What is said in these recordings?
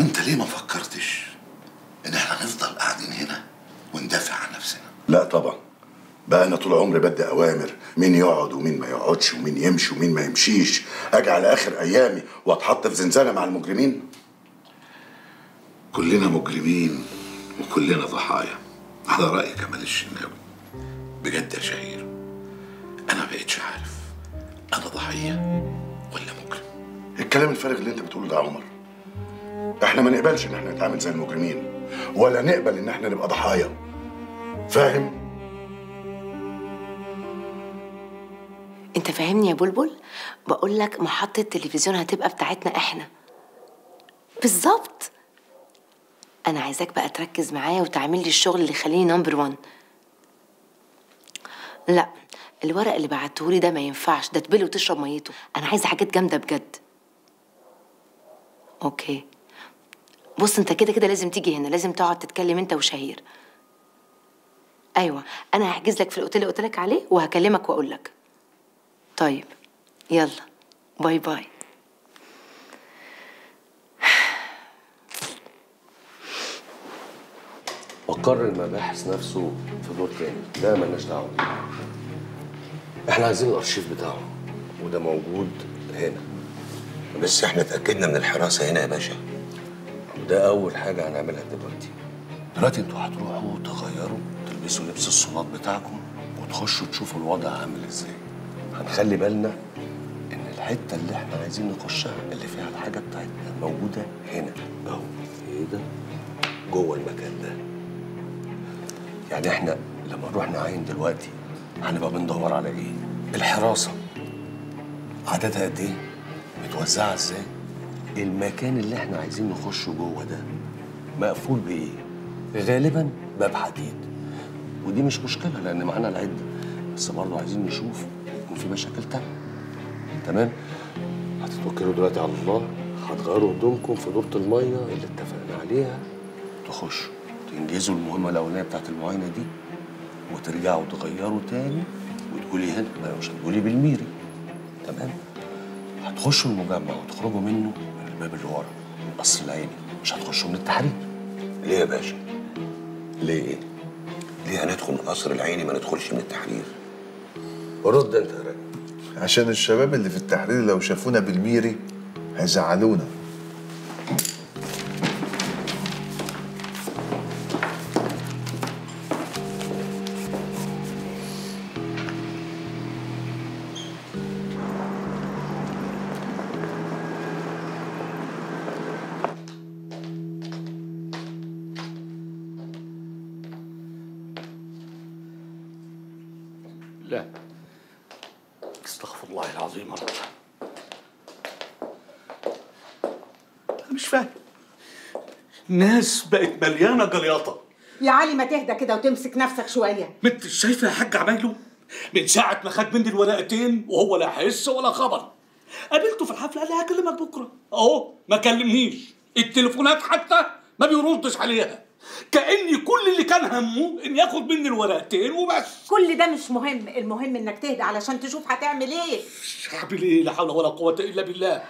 وانت ليه ما فكرتش ان إحنا نفضل قاعدين هنا وندافع عن نفسنا؟ لا طبعا. بقى أنا طول عمري بدي أوامر. مين يقعد ومين ما يقعدش ومين يمشي ومين ما يمشيش. أجي على آخر أيامي وأتحط في زنزانة مع المجرمين؟ كلنا مجرمين وكلنا ضحايا. على رأي كمال الشناوي. بجد يا شهير أنا بقيتش عارف أنا ضحية ولا مجرم. الكلام الفارغ اللي أنت بتقوله ده يا عمر إحنا ما نقبلش ان إحنا نتعامل زي المجرمين ولا نقبل ان إحنا نبقى ضحايا. فاهم؟ انت فاهمني يا بلبل؟ بقول لك محطة التلفزيون هتبقى بتاعتنا إحنا. بالظبط. أنا عايزاك بقى تركز معايا وتعمل لي الشغل اللي يخليني number one لا الورق اللي بعتهولي ده ما ينفعش. ده تبله وتشرب ميته. أنا عايزة حاجات جامدة بجد. okay. بص انت كده كده لازم تيجي هنا لازم تقعد تتكلم انت وشهير. أيوه أنا هحجز لك في الأوتيل اللي قلت لك عليه وهكلمك واقول لك طيب يلا bye bye. وقرر المباحث نفسه في دور تاني. ده مالناش دعوة. إحنا عايزين الأرشيف بتاعه وده موجود هنا. بس إحنا اتاكدنا من الحراسة هنا يا باشا. وده أول حاجة هنعملها دلوقتي. دلوقتي أنتوا هتروحوا تغيروا تلبسوا لبس الصناد بتاعكم وتخشوا تشوفوا الوضع عامل إزاي. هنخلي بالنا إن الحتة اللي إحنا عايزين نخشها اللي فيها الحاجة بتاعتنا موجودة هنا أهو. إيه ده؟ جوه المكان ده. يعني إحنا لما نروح نعاين دلوقتي هنبقى بندور على إيه؟ الحراسة. عددها قد إيه؟ متوزعة إزاي؟ المكان اللي إحنا عايزين نخشه جوه ده مقفول بإيه؟ غالبا باب حديد. ودي مش مشكلة لأن معانا العده بس برضه عايزين نشوف يكون في مشاكل تانية. تمام؟ هتتوكلوا دلوقتي على الله. هتغيروا هدومكم في دورة المية اللي اتفقنا عليها. تخشوا. تنجزوا المهمة الأولانية بتاعت المعاينة دي وترجعوا تغيروا تاني وتقولي هنا. مش هتقولي بالميري. تمام؟ هتخشوا المجمع وتخرجوا منه. من الباب اللي ورا القصر العيني مش هتخشوا من التحرير ليه يا باشا؟ ليه؟ إيه؟ ليه هندخل القصر العيني ما ندخلش من التحرير؟ رد انت يا راجل. عشان الشباب اللي في التحرير لو شافونا بالميري هيزعلونا. لا. استغفر الله العظيم رب. أنا مش فاهم. الناس بقت مليانة جلياطة. يا علي ما تهدى كده وتمسك نفسك شوية. انت شايفة يا حاج عمايله؟ من ساعة ما خد مني الورقتين وهو لا حس ولا خبر. قابلته في الحفلة قال لي هكلمك بكرة. أهو ما كلمنيش. التليفونات حتى ما بيردش عليها. كأني كل اللي كان همه إن ياخد مني الورقتين وبس. كل ده مش مهم المهم إنك تهدى علشان تشوف هتعمل إيه. اعمل إيه لا حول ولا قوة إلا بالله؟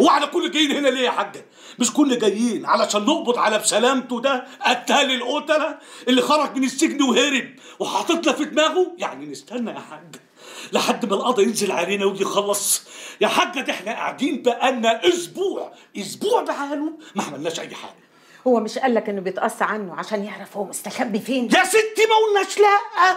وعلى كل جايين هنا ليه يا حاجة مش كل جايين علشان نقبض على بسلامته ده قتال القتلة اللي خرج من السجن وهرب وحاططنا في دماغه؟ يعني نستنى يا حاج لحد ما القضاء ينزل علينا ويجي يخلص. يا حاجة ده إحنا قاعدين بقالنا أسبوع أسبوع بحاله ما عملناش أي حاجة. هو مش قالك إنه بيتقص عنه عشان يعرف هو مستخبي فين؟ يا ستي ما قلناش لا.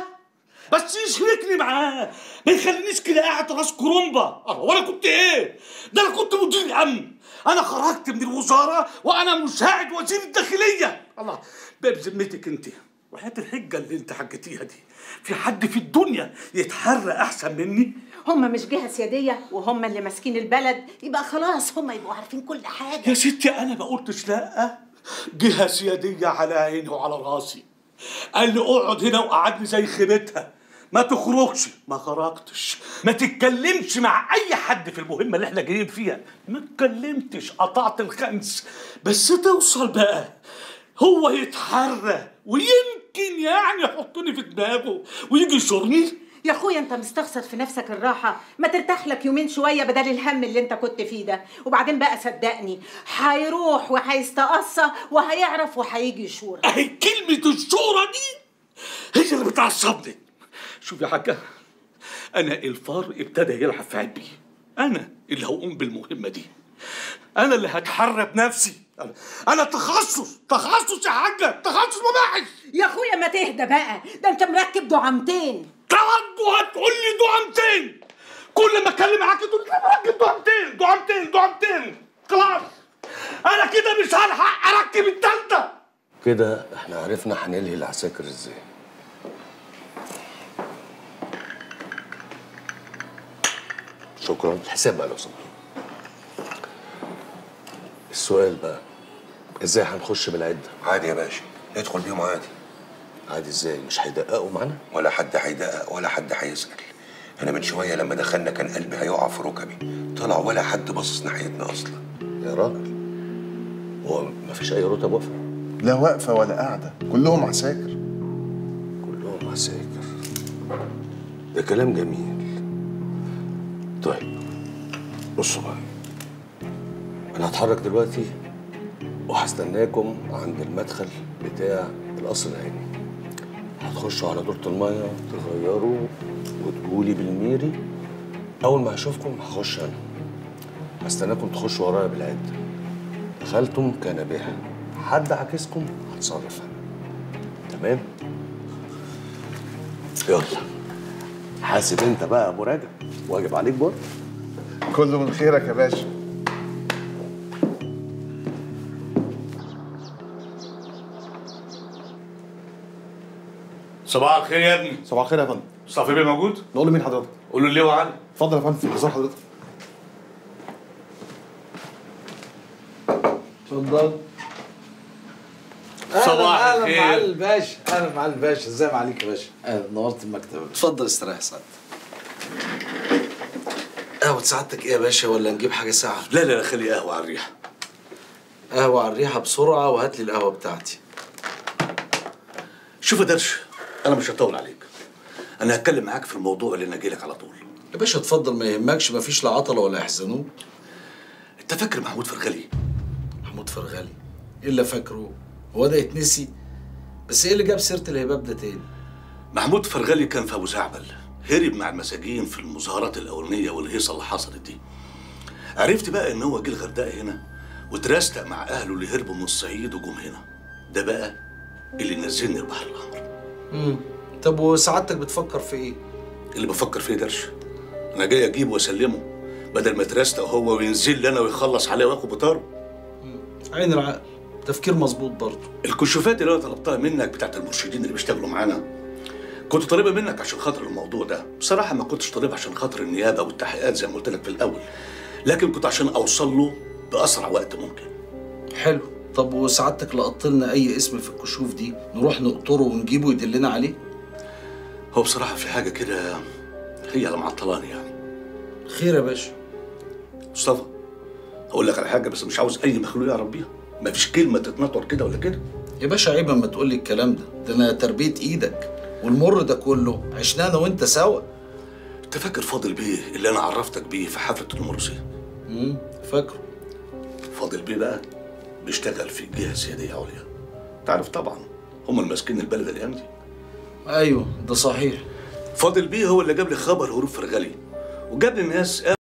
بس يشركني معاه؟ ما يخلينيش كده قاعد راس كرومبا. ولا كنت إيه؟ ده أنا كنت مدير امن أنا خرجت من الوزارة وأنا مساعد وزير الداخلية. الله باب ذمتك أنت. وحياة الحجة اللي أنت حكيتيها دي. في حد في الدنيا يتحرى أحسن مني؟ هم مش جهة سيادية وهم اللي ماسكين البلد. يبقى خلاص هم يبقوا عارفين كل حاجة. يا ستي أنا ما قلتش لا. جهه سياديه على عيني وعلى راسي. قال لي اقعد هنا وقعدني زي خيبتها. ما تخرجش. ما خرجتش. ما تتكلمش مع أي حد في المهمة اللي إحنا جايين فيها. ما اتكلمتش. قطعت الخمس. بس توصل بقى. هو يتحرى ويمكن يعني يحطني في دماغه ويجي يشورني يا أخويا أنت مستخسر في نفسك الراحة. ما ترتاح لك يومين شوية بدل الهم اللي أنت كنت فيه ده. وبعدين بقى صدقني هيروح وهيستقصى وهيعرف وهيجي يشور أهي كلمة الشورى دي هي اللي بتعصبني. شوف يا حاجة أنا الفار ابتدى يلعب في قلبي أنا اللي هقوم بالمهمة دي. أنا اللي هتحرى بنفسي أنا, أنا تخصص تخصص يا حاجة تخصص مباحث. يا أخويا ما تهدى بقى. ده أنت مركب دعامتين تردوا هتقول لي دعمتين كل ما اتكلم معاك تقول لي راجل دعمتين دعمتين دعمتين خلاص. أنا كده مش هلحق أركب التالتة. كده إحنا عرفنا هنلهي العساكر إزاي. شكرا. الحساب بقى لو سمحت. السؤال بقى إزاي هنخش بالعدة؟ عادي يا باشا ندخل بيهم عادي. عادي إزاي؟ مش هيدققوا معانا ولا حد هيدقق ولا حد هيسأل أنا من شوية لما دخلنا كان قلبي هيقع في ركبي. طلع ولا حد باصص ناحيتنا أصلا. يا راجل. هو مفيش أي رتب واقفة؟ لا واقفة ولا قاعدة. كلهم عساكر. كلهم عساكر. ده كلام جميل. طيب بصوا بقى. أنا هتحرك دلوقتي وهستناكم عند المدخل بتاع القصر العيني. هتخشوا على دورة المية تغيروا وتقولي بالميري. أول ما هشوفكم هخش أنا. هستناكم تخشوا ورايا بالعدة دخلتم كان بها حد عكسكم هتصرف تمام؟ يلا. حاسب أنت بقى يا أبو راجع واجب عليك برضه. كله من خيرك يا باشا. صباح الخير يا ابني. صباح الخير يا فندم. صافي بيه موجود؟ نقول له مين حضرتك؟ قول له ليه وعلي اتفضل يا فندم في انتظار حضرتك. اتفضل. صباح أهلا الخير. معالي الباشا أهلا معالي الباشا. إزاي معاليك يا باشا؟ أهلا نورت المكتب. اتفضل استريح سعادتك قهوة سعادتك إيه يا باشا؟ ولا نجيب حاجة ساعة؟ لا لا لا خلي قهوة على الريحة. قهوة على الريحة بسرعة وهات لي القهوة بتاعتي. شوف يا درش أنا مش هطول عليك. أنا هتكلم معاك في الموضوع اللي أنا جايلك على طول. يا باشا اتفضل ما يهمكش مفيش لا عطلة ولا يحزنوك أنت فاكر محمود فرغلي؟ محمود فرغلي؟ إيه اللي فاكره؟ هو ده يتنسي؟ بس إيه اللي جاب سيرة الهباب ده تاني؟ محمود فرغلي كان في أبو زعبل هرب مع المساجين في المظاهرات الأولانية والهيصة اللي حصلت دي. عرفت بقى إن هو جه الغردقة هنا وترستق مع أهله اللي هربوا من الصعيد وجم هنا. ده بقى اللي نزلني البحر الأحمر. امم طب وسعادتك بتفكر في إيه؟ اللي بفكر فيه درش. أنا جاي أجيبه وأسلمه بدل ما ترستق هو وينزل لي أنا ويخلص عليا وياخد بطاره عين العقل تفكير مظبوط برضه. الكشوفات اللي أنا طلبتها منك بتاعت المرشدين اللي بيشتغلوا معانا كنت طالبها منك عشان خاطر الموضوع ده. بصراحة ما كنتش طالبها عشان خاطر النيابة والتحقيقات زي ما قلت لك في الأول لكن كنت عشان أوصل له بأسرع وقت ممكن. حلو. طب وسعادتك لقط لنا أي اسم في الكشوف دي؟ نروح نقطره ونجيبه يدلنا عليه؟ هو بصراحة في حاجة كده هي اللي معطلاني يعني. خير يا باشا. مصطفى أقول لك على حاجة بس مش عاوز أي مخلوق يعرف بيها. مفيش كلمة تتنطر كده ولا كده؟ يا باشا عيب اما تقول لي الكلام ده. ده أنا تربية إيدك والمر ده كله. عشنا أنا وأنت سوا. أنت فاكر فاضل بيه اللي أنا عرفتك بيه في حفلة المرسي امم فاكره. فاضل بيه بقى؟ بيشتغل في جهة سيادية عليا. تعرف طبعا هم الماسكين البلد الأيام دي. أيوه ده صحيح. فاضل بيه هو اللي جاب لي خبر هروب فرغلي وجاب لي الناس